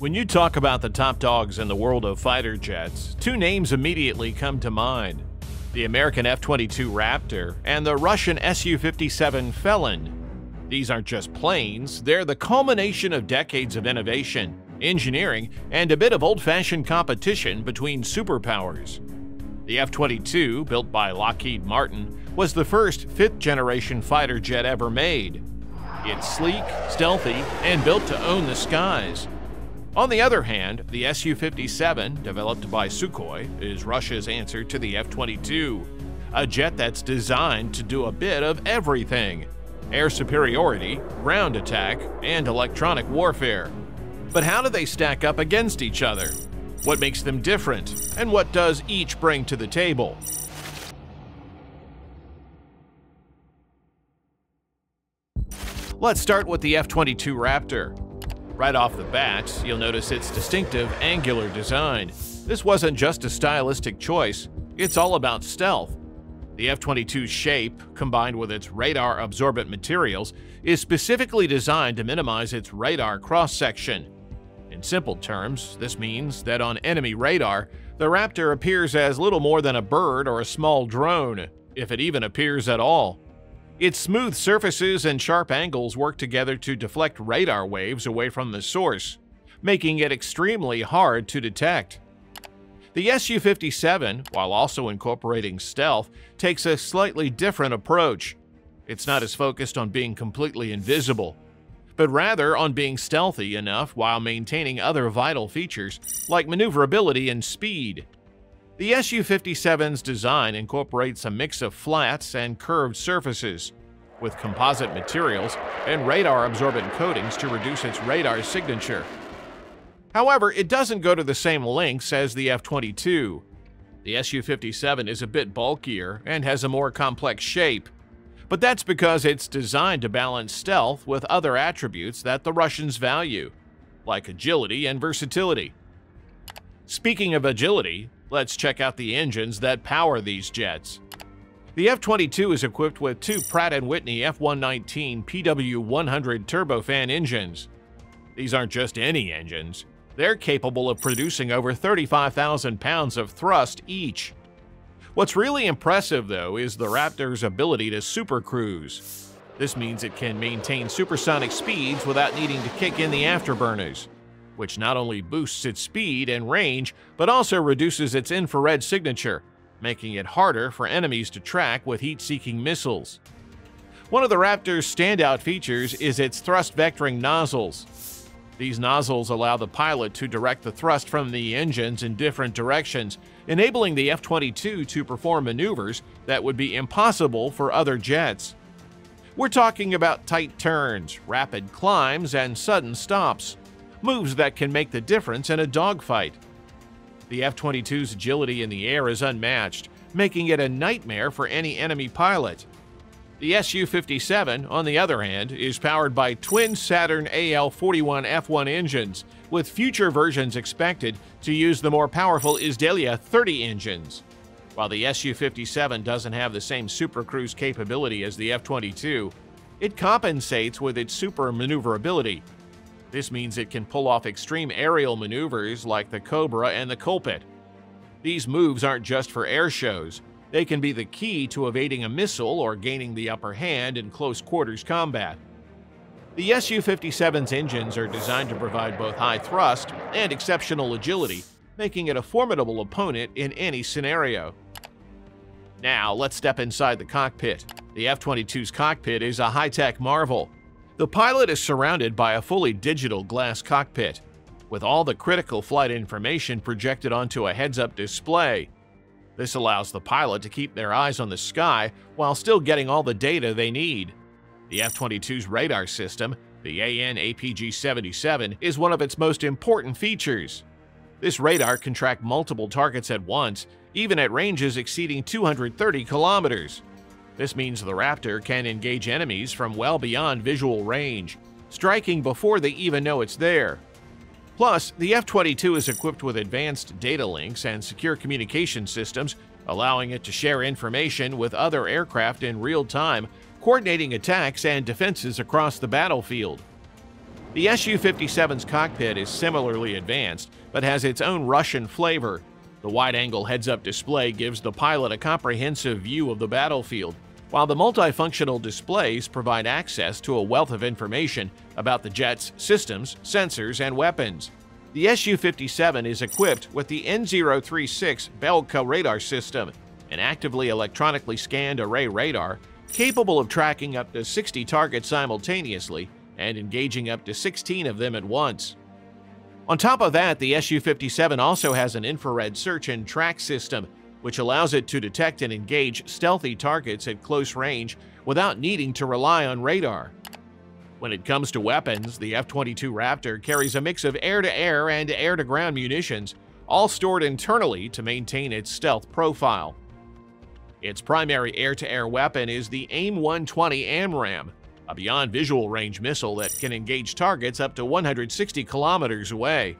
When you talk about the top dogs in the world of fighter jets, two names immediately come to mind the American F 22 Raptor and the Russian Su 57 Felon. These aren't just planes, they're the culmination of decades of innovation, engineering, and a bit of old fashioned competition between superpowers. The F 22, built by Lockheed Martin, was the first fifth generation fighter jet ever made. It's sleek, stealthy, and built to own the skies. On the other hand, the Su 57, developed by Sukhoi, is Russia's answer to the F 22, a jet that's designed to do a bit of everything air superiority, ground attack, and electronic warfare. But how do they stack up against each other? What makes them different? And what does each bring to the table? Let's start with the F 22 Raptor. Right off the bat, you'll notice its distinctive angular design. This wasn't just a stylistic choice, it's all about stealth. The F 22's shape, combined with its radar absorbent materials, is specifically designed to minimize its radar cross section. In simple terms, this means that on enemy radar, the Raptor appears as little more than a bird or a small drone, if it even appears at all. Its smooth surfaces and sharp angles work together to deflect radar waves away from the source, making it extremely hard to detect. The Su 57, while also incorporating stealth, takes a slightly different approach. It's not as focused on being completely invisible, but rather on being stealthy enough while maintaining other vital features like maneuverability and speed. The Su 57's design incorporates a mix of flats and curved surfaces, with composite materials and radar absorbent coatings to reduce its radar signature. However, it doesn't go to the same lengths as the F 22. The Su 57 is a bit bulkier and has a more complex shape, but that's because it's designed to balance stealth with other attributes that the Russians value, like agility and versatility. Speaking of agility, let's check out the engines that power these jets. The F-22 is equipped with two Pratt & Whitney F-119 PW100 turbofan engines. These aren't just any engines. They're capable of producing over 35,000 pounds of thrust each. What's really impressive, though, is the Raptor's ability to supercruise. This means it can maintain supersonic speeds without needing to kick in the afterburners, which not only boosts its speed and range, but also reduces its infrared signature, making it harder for enemies to track with heat seeking missiles. One of the Raptor's standout features is its thrust vectoring nozzles. These nozzles allow the pilot to direct the thrust from the engines in different directions, enabling the F 22 to perform maneuvers that would be impossible for other jets. We're talking about tight turns, rapid climbs, and sudden stops, moves that can make the difference in a dogfight. The F 22's agility in the air is unmatched, making it a nightmare for any enemy pilot. The Su 57, on the other hand, is powered by twin Saturn AL 41 F1 engines, with future versions expected to use the more powerful Izdeliye 30 engines. While the Su 57 doesn't have the same supercruise capability as the F 22, it compensates with its super maneuverability, this means it can pull off extreme aerial maneuvers like the Cobra and the Kulbit. These moves aren't just for air shows, they can be the key to evading a missile or gaining the upper hand in close quarters combat. The Su 57's engines are designed to provide both high thrust and exceptional agility, making it a formidable opponent in any scenario. Now, let's step inside the cockpit. The F 22's cockpit is a high tech marvel. The pilot is surrounded by a fully digital glass cockpit, with all the critical flight information projected onto a heads-up display. This allows the pilot to keep their eyes on the sky while still getting all the data they need. The F-22's radar system, the AN-APG-77, is one of its most important features. This radar can track multiple targets at once, even at ranges exceeding 230 kilometers. This means the Raptor can engage enemies from well beyond visual range, striking before they even know it's there. Plus, the F 22 is equipped with advanced data links and secure communication systems, allowing it to share information with other aircraft in real time, coordinating attacks and defenses across the battlefield. The Su-57's cockpit is similarly advanced, but has its own Russian flavor. The wide-angle heads-up display gives the pilot a comprehensive view of the battlefield, while the multifunctional displays provide access to a wealth of information about the jet's systems, sensors, and weapons. The Su-57 is equipped with the N036 Belka radar system, an actively electronically scanned array radar capable of tracking up to 60 targets simultaneously and engaging up to 16 of them at once. On top of that, the Su-57 also has an infrared search and track system, which allows it to detect and engage stealthy targets at close range without needing to rely on radar. When it comes to weapons, the F-22 Raptor carries a mix of air-to-air and air-to-ground munitions, all stored internally to maintain its stealth profile. Its primary air-to-air weapon is the AIM-120 AMRAAM, a beyond visual range missile that can engage targets up to 160 kilometers away.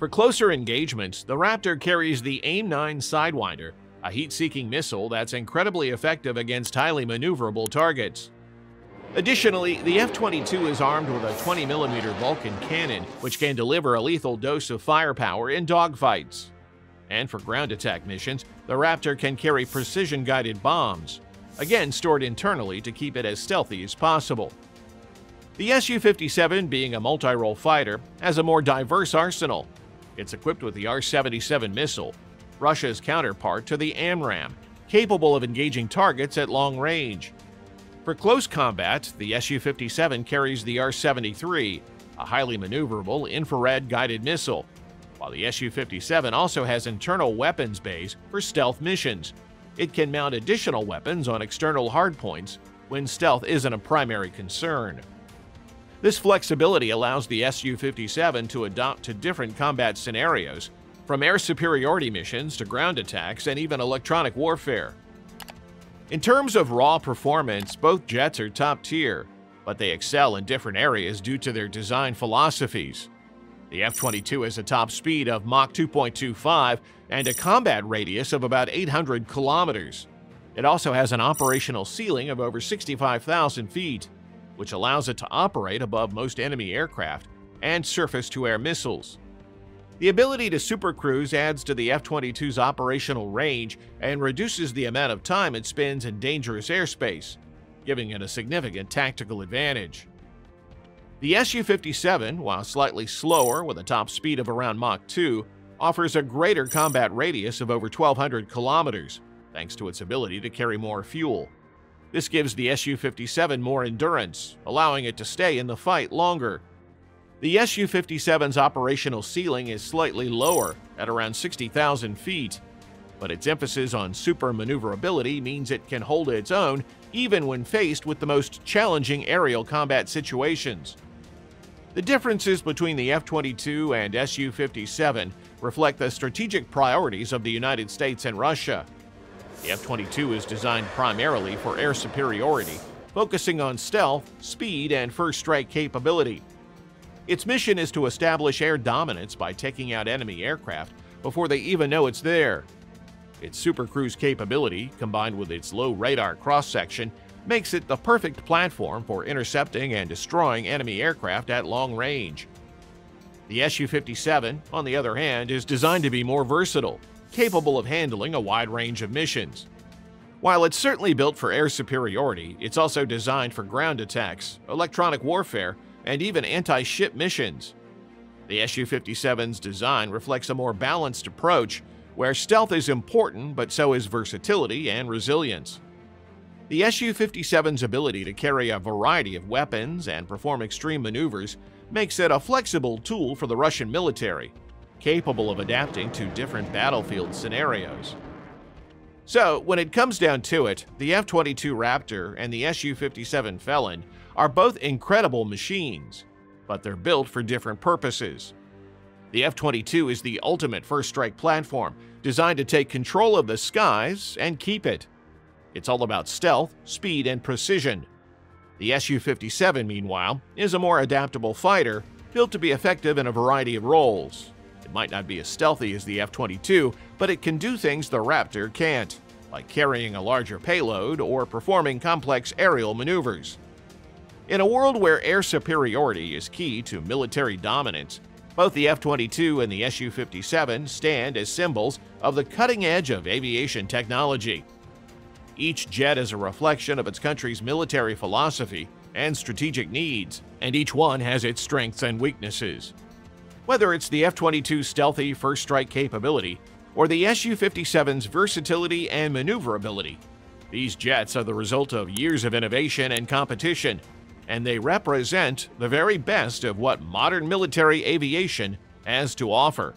For closer engagements, the Raptor carries the AIM-9 Sidewinder, a heat-seeking missile that's incredibly effective against highly maneuverable targets. Additionally, the F-22 is armed with a 20mm Vulcan cannon, which can deliver a lethal dose of firepower in dogfights. And for ground attack missions, the Raptor can carry precision-guided bombs, again stored internally to keep it as stealthy as possible. The Su-57, being a multi-role fighter, has a more diverse arsenal. It's equipped with the R-77 missile, Russia's counterpart to the AMRAAM, capable of engaging targets at long range. For close combat, the Su-57 carries the R-73, a highly maneuverable infrared-guided missile, while the Su-57 also has internal weapons bays for stealth missions, it can mount additional weapons on external hardpoints when stealth isn't a primary concern. This flexibility allows the Su-57 to adapt to different combat scenarios, from air superiority missions to ground attacks and even electronic warfare. In terms of raw performance, both jets are top tier, but they excel in different areas due to their design philosophies. The F-22 has a top speed of Mach 2.25 and a combat radius of about 800 kilometers. It also has an operational ceiling of over 65,000 feet, which allows it to operate above most enemy aircraft and surface-to-air missiles. The ability to supercruise adds to the F-22's operational range and reduces the amount of time it spends in dangerous airspace, giving it a significant tactical advantage. The Su-57, while slightly slower with a top speed of around Mach 2, offers a greater combat radius of over 1,200 kilometers, thanks to its ability to carry more fuel. This gives the Su-57 more endurance, allowing it to stay in the fight longer. The Su-57's operational ceiling is slightly lower, at around 60,000 feet, but its emphasis on super maneuverability means it can hold its own even when faced with the most challenging aerial combat situations. The differences between the F-22 and Su-57 reflect the strategic priorities of the United States and Russia. The F-22 is designed primarily for air superiority, focusing on stealth, speed, and first strike capability. Its mission is to establish air dominance by taking out enemy aircraft before they even know it's there. Its supercruise capability, combined with its low radar cross-section, makes it the perfect platform for intercepting and destroying enemy aircraft at long range. The Su-57, on the other hand, is designed to be more versatile, capable of handling a wide range of missions. While it's certainly built for air superiority, it's also designed for ground attacks, electronic warfare, and even anti-ship missions. The Su-57's design reflects a more balanced approach, where stealth is important, but so is versatility and resilience. The Su-57's ability to carry a variety of weapons and perform extreme maneuvers makes it a flexible tool for the Russian military, capable of adapting to different battlefield scenarios. So, when it comes down to it, the F-22 Raptor and the Su-57 Felon are both incredible machines, but they're built for different purposes. The F-22 is the ultimate first-strike platform, designed to take control of the skies and keep it. It's all about stealth, speed, and precision. The Su-57, meanwhile, is a more adaptable fighter, built to be effective in a variety of roles. It might not be as stealthy as the F-22, but it can do things the Raptor can't, like carrying a larger payload or performing complex aerial maneuvers. In a world where air superiority is key to military dominance, both the F 22 and the Su 57 stand as symbols of the cutting edge of aviation technology. Each jet is a reflection of its country's military philosophy and strategic needs, and each one has its strengths and weaknesses. Whether it's the F 22's stealthy first strike capability or the Su 57's versatility and maneuverability, these jets are the result of years of innovation and competition, and they represent the very best of what modern military aviation has to offer.